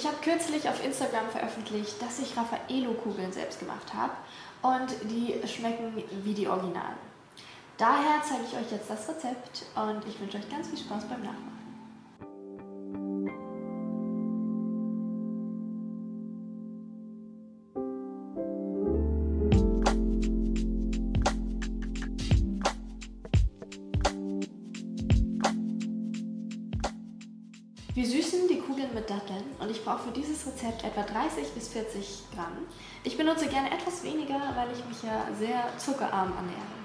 Ich habe kürzlich auf Instagram veröffentlicht, dass ich Raffaello-Kugeln selbst gemacht habe und die schmecken wie die Originalen. Daher zeige ich euch jetzt das Rezept und ich wünsche euch ganz viel Spaß beim Nachmachen. Mit Datteln und ich brauche für dieses Rezept etwa 30 bis 40 Gramm. Ich benutze gerne etwas weniger, weil ich mich ja sehr zuckerarm ernähre.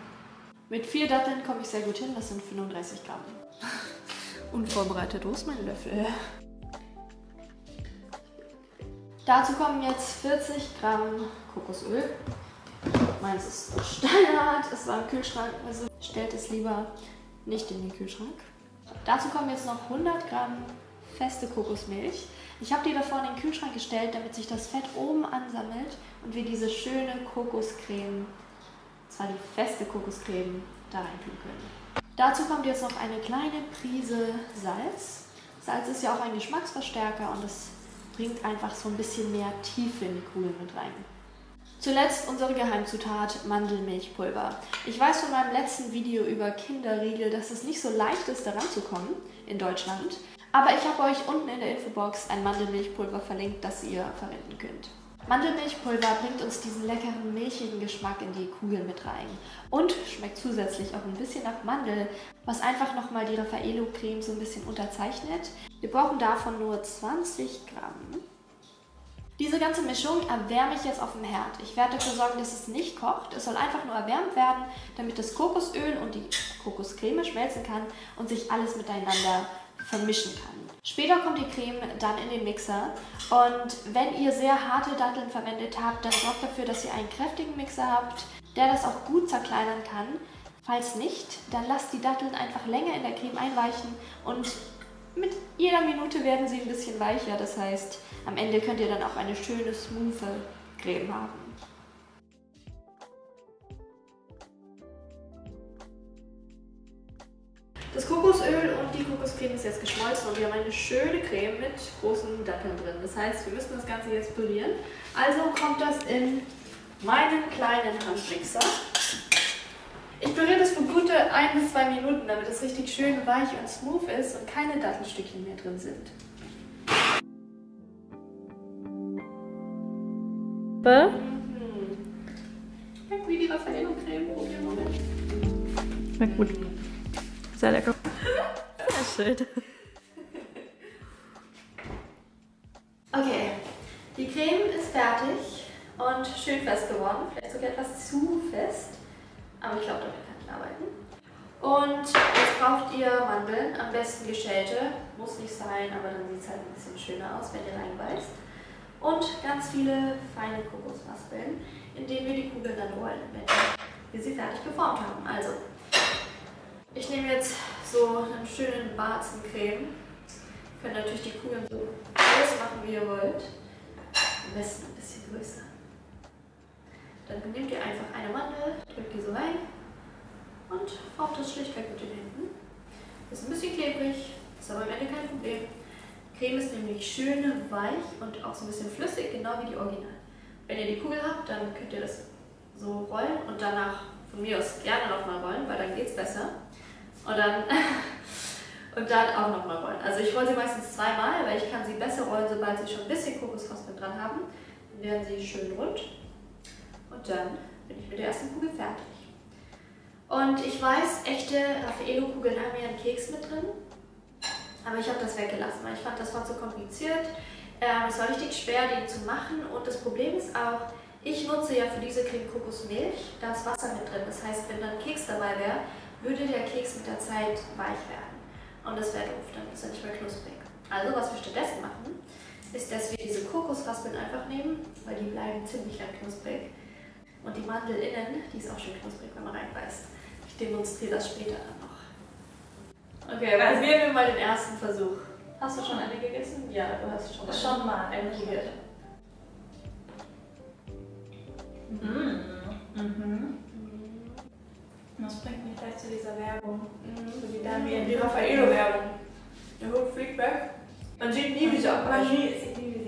Mit vier Datteln komme ich sehr gut hin, das sind 35 Gramm. Unvorbereitet, wo ist mein Löffel? Dazu kommen jetzt 40 Gramm Kokosöl. Meins ist Standard, es war im Kühlschrank, also stellt es lieber nicht in den Kühlschrank. Dazu kommen jetzt noch 100 Gramm feste Kokosmilch. Ich habe die davor in den Kühlschrank gestellt, damit sich das Fett oben ansammelt und wir diese schöne Kokoscreme, zwar die feste Kokoscreme, da reintun können. Dazu kommt jetzt noch eine kleine Prise Salz. Salz ist ja auch ein Geschmacksverstärker und es bringt einfach so ein bisschen mehr Tiefe in die Kugeln mit rein. Zuletzt unsere Geheimzutat Mandelmilchpulver. Ich weiß von meinem letzten Video über Kinderriegel, dass es nicht so leicht ist, daran zu kommen in Deutschland. Aber ich habe euch unten in der Infobox ein Mandelmilchpulver verlinkt, das ihr verwenden könnt. Mandelmilchpulver bringt uns diesen leckeren, milchigen Geschmack in die Kugeln mit rein. Und schmeckt zusätzlich auch ein bisschen nach Mandel, was einfach nochmal die Raffaello-Creme so ein bisschen unterzeichnet. Wir brauchen davon nur 20 Gramm. Diese ganze Mischung erwärme ich jetzt auf dem Herd. Ich werde dafür sorgen, dass es nicht kocht. Es soll einfach nur erwärmt werden, damit das Kokosöl und die Kokoscreme schmelzen kann und sich alles miteinander vermischen kann. Später kommt die Creme dann in den Mixer und wenn ihr sehr harte Datteln verwendet habt, dann sorgt dafür, dass ihr einen kräftigen Mixer habt, der das auch gut zerkleinern kann. Falls nicht, dann lasst die Datteln einfach länger in der Creme einweichen und mit jeder Minute werden sie ein bisschen weicher. Das heißt, am Ende könnt ihr dann auch eine schöne, smooth Creme haben. Die Kokoscreme ist jetzt geschmolzen und wir haben eine schöne Creme mit großen Datteln drin. Das heißt, wir müssen das Ganze jetzt pürieren. Also kommt das in meinen kleinen Handmixer. Ich püriere das für gute 1 bis 2 Minuten, damit es richtig schön weich und smooth ist und keine Dattelstückchen mehr drin sind. Be? Mhm. Wie die Raffaello-Creme. Probieren Moment. Schmeckt gut. Sehr lecker. Schön. Okay, die Creme ist fertig und schön fest geworden. Vielleicht sogar etwas zu fest, aber ich glaube, damit kann ich arbeiten. Und jetzt braucht ihr Mandeln, am besten geschälte. Muss nicht sein, aber dann sieht es halt ein bisschen schöner aus, wenn ihr reinbeißt. Und ganz viele feine Kokosraspeln, in denen wir die Kugeln dann rollen, wenn wir sie fertig geformt haben. Also, so einen schönen Barzencreme. Ihr könnt natürlich die Kugeln so groß machen, wie ihr wollt. Am besten ein bisschen größer. Dann nehmt ihr einfach eine Mandel, drückt die so rein und formt das schlichtweg mit den Händen. Ist ein bisschen klebrig, ist aber am Ende kein Problem. Creme ist nämlich schön weich und auch so ein bisschen flüssig, genau wie die Original. Wenn ihr die Kugel habt, dann könnt ihr das so rollen und danach von mir aus gerne nochmal rollen, weil dann geht es besser. Und dann, und dann auch nochmal rollen. Also ich rolle sie meistens zweimal, weil ich kann sie besser rollen, sobald sie schon ein bisschen Kokosraspeln dran haben. Dann werden sie schön rund. Und dann bin ich mit der ersten Kugel fertig. Und ich weiß, echte Raffaello-Kugeln haben ja einen Keks mit drin. Aber ich habe das weggelassen, weil ich fand, das war zu kompliziert. Ähm, es war richtig schwer, den zu machen. Und das Problem ist auch, ich nutze ja für diese Creme Kokosmilch, da ist Wasser mit drin. Das heißt, wenn dann Keks dabei wäre, würde der Keks mit der Zeit weich werden. Und das wäre doof, dann ist er nicht mehr knusprig. Also was wir stattdessen machen, ist, dass wir diese Kokosraspeln einfach nehmen, weil die bleiben ziemlich lang knusprig. Und die Mandel innen, die ist auch schön knusprig, wenn man reinbeißt. Ich demonstriere das später dann noch. Okay, probieren wir mal den ersten Versuch. Hast du schon eine gegessen? Ja, du hast schon, Schon mal eine probiert. Mhm. Mhm. Man springt me gleich zu dieser Werbung, so wie Damien, die Raffaello-Werbung. Der Feedback. Man sieht nie, wie sie abweichen. Man sieht nie, wie